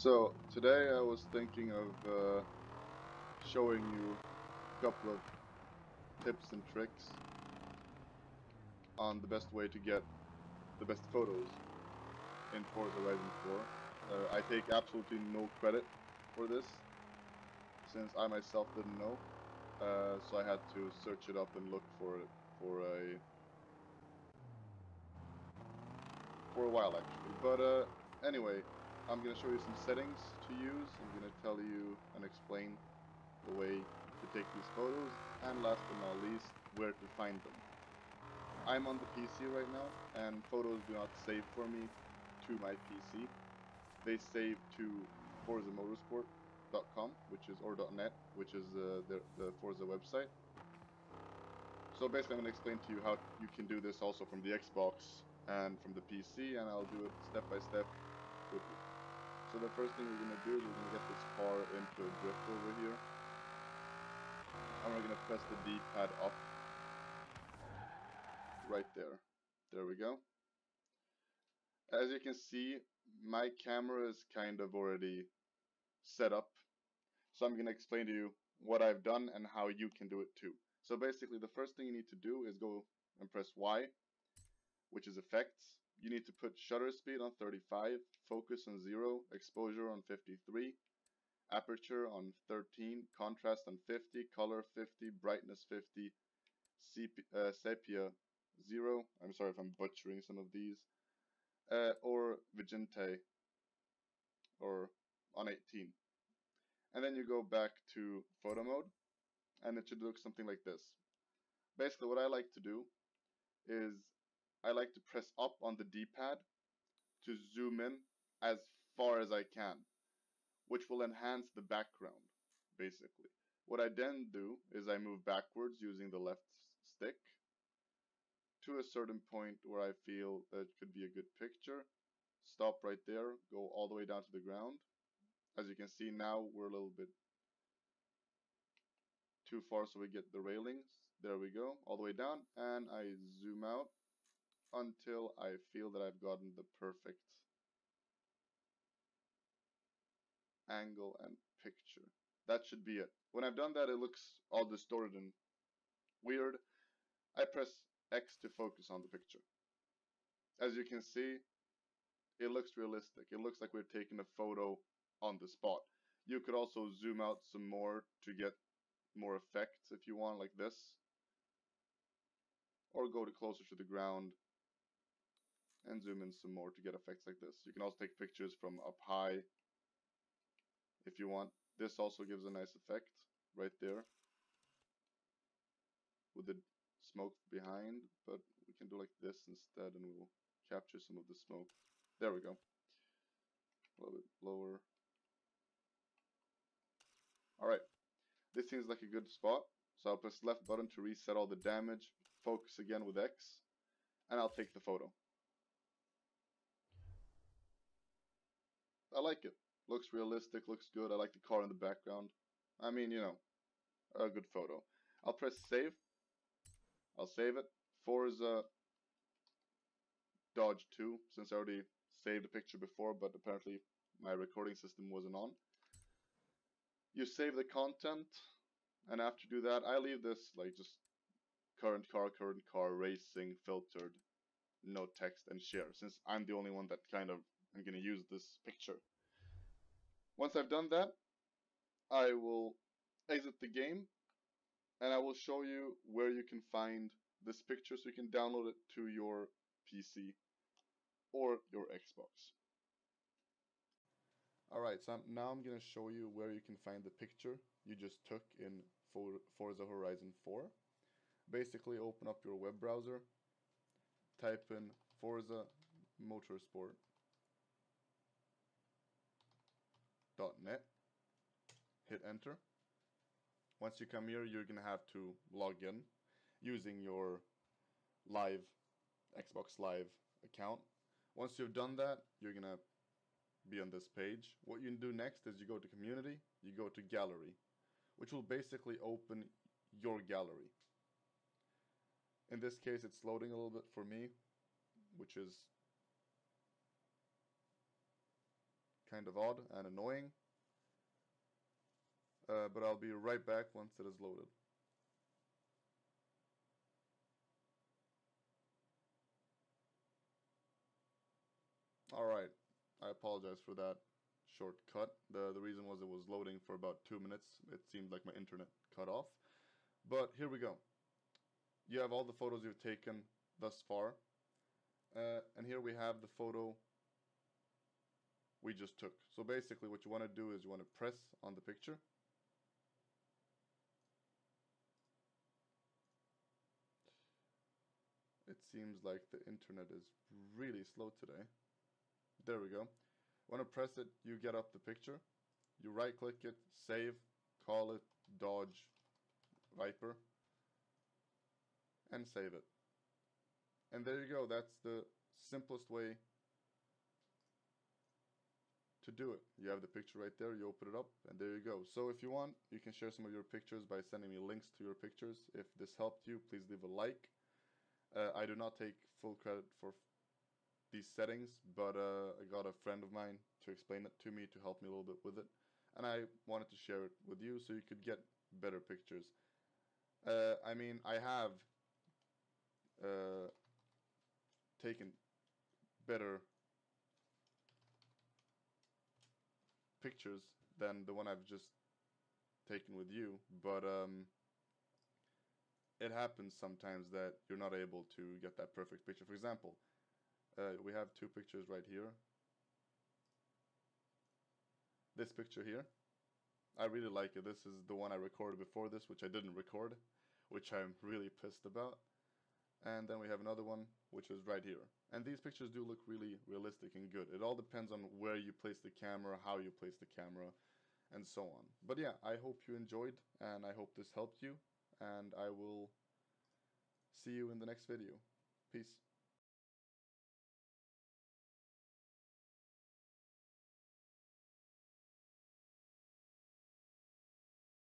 So today I was thinking of uh, showing you a couple of tips and tricks on the best way to get the best photos in Forza Horizon 4. Uh, I take absolutely no credit for this since I myself didn't know, uh, so I had to search it up and look for it for a for a while actually. But uh, anyway, I'm going to show you some settings to use. I'm going to tell you and explain the way to take these photos, and last but not least, where to find them. I'm on the PC right now, and photos do not save for me to my PC. They save to ForzaMotorsport.com, which is or .net, which is uh, the, the Forza website. So basically, I'm going to explain to you how you can do this also from the Xbox and from the PC, and I'll do it step by step with you. So the first thing we're to do is we're to get this car into a drift over here. And we're to press the D-pad up. Right there. There we go. As you can see, my camera is kind of already set up. So I'm to explain to you what I've done and how you can do it too. So basically the first thing you need to do is go and press Y, which is effects. You need to put shutter speed on 35, focus on 0, exposure on 53, aperture on 13, contrast on 50, color 50, brightness 50, sepia, uh, sepia 0, I'm sorry if I'm butchering some of these, uh, or Vigente, or on 18. And then you go back to photo mode, and it should look something like this. Basically what I like to do is I like to press up on the D-pad to zoom in as far as I can, which will enhance the background, basically. What I then do is I move backwards using the left stick to a certain point where I feel that it could be a good picture. Stop right there, go all the way down to the ground. As you can see now, we're a little bit too far so we get the railings. There we go, all the way down, and I zoom out until I feel that I've gotten the perfect angle and picture. That should be it. When I've done that, it looks all distorted and weird. I press X to focus on the picture. As you can see, it looks realistic. It looks like we've taken a photo on the spot. You could also zoom out some more to get more effects if you want, like this. Or go to closer to the ground and zoom in some more to get effects like this. You can also take pictures from up high if you want. This also gives a nice effect right there with the smoke behind, but we can do like this instead and we'll capture some of the smoke. There we go. A little bit lower. Alright, this seems like a good spot. So I'll press left button to reset all the damage, focus again with X, and I'll take the photo. I like it. Looks realistic, looks good. I like the car in the background. I mean, you know, a good photo. I'll press save. I'll save it. Forza Dodge 2, since I already saved the picture before, but apparently my recording system wasn't on. You save the content, and after you do that, I leave this like just current car, current car, racing, filtered, no text, and share, since I'm the only one that kind of I'm going to use this picture. Once I've done that, I will exit the game and I will show you where you can find this picture so you can download it to your PC or your Xbox. Alright, so I'm, now I'm going to show you where you can find the picture you just took in Forza Horizon 4. Basically open up your web browser, type in Forza Motorsport net. Hit enter. Once you come here, you're gonna have to log in using your live Xbox Live account. Once you've done that, you're gonna be on this page. What you do next is you go to community, you go to gallery, which will basically open your gallery. In this case, it's loading a little bit for me, which is kind of odd and annoying. Uh, but I'll be right back once it is loaded. Alright, I apologize for that short cut. The, the reason was it was loading for about two minutes. It seemed like my internet cut off. But here we go. You have all the photos you've taken thus far. Uh, and here we have the photo we just took. So basically what you want to do is you want to press on the picture. It seems like the internet is really slow today. There we go. Want to press it, you get up the picture. You right click it, save, call it Dodge Viper, and save it. And there you go, that's the simplest way to do it. You have the picture right there, you open it up, and there you go. So if you want, you can share some of your pictures by sending me links to your pictures. If this helped you, please leave a like. Uh, I do not take full credit for these settings, but uh, I got a friend of mine to explain it to me to help me a little bit with it. And I wanted to share it with you so you could get better pictures. Uh, I mean, I have uh, taken better pictures than the one I've just taken with you, but um, it happens sometimes that you're not able to get that perfect picture. For example, uh, we have two pictures right here. This picture here, I really like it. This is the one I recorded before this, which I didn't record, which I'm really pissed about. And then we have another one, which is right here. And these pictures do look really realistic and good. It all depends on where you place the camera, how you place the camera, and so on. But yeah, I hope you enjoyed, and I hope this helped you, and I will see you in the next video. Peace.